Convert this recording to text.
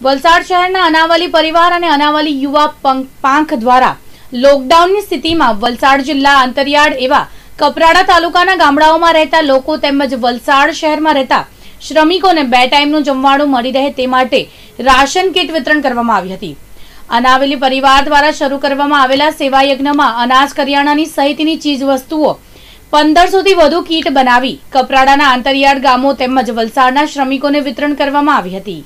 વલસાડ શહેરના અનાવલી પરિવાર અને અનાવલી યુવા પંખ- પાંખ દ્વારા લોકડાઉનની સ્થિતિમાં વલસાડ જિલ્લા અંતરિયાળ એવા કપરાડા તાલુકાના ગામડાઓમાં રહેતા લોકો તેમજ વલસાડ શહેરમાં રહેતા શ્રમિકોને બે ટાઈમનું જમવાનું મળી રહે તે માટે રાશન કીટ વિતરણ કરવામાં આવી હતી. અનાવેલી પરિવાર દ્વારા શરૂ કરવામાં આવેલા સેવા યજ્ઞમાં અનાજ કરિયાણાની સહિતની ચીજ વસ્તુઓ પંદરસોથી વધુ કીટ બનાવી કપરાડાના આંતરિયાળ ગામો તેમજ વલસાડના શ્રમિકોને વિતરણ કરવામાં આવી હતી.